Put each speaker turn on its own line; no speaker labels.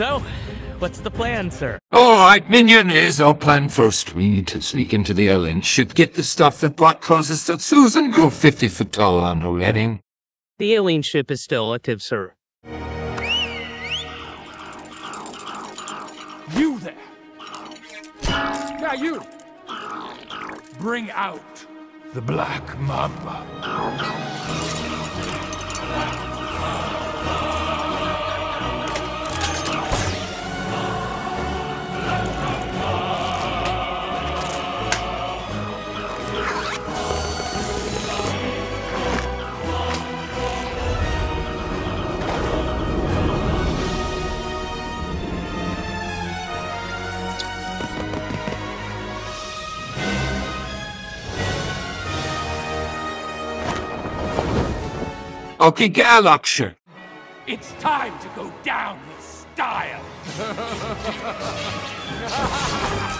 So, what's the plan, sir?
Alright, Minion, here's our plan first. We need to sneak into the island, ship get the stuff that brought closest to Susan, go 50 foot tall on her heading.
The alien ship is still active, sir.
You there! Yeah, you! Bring out the Black Mamba.
Okay, Gallaxhar.
It's time to go down with style.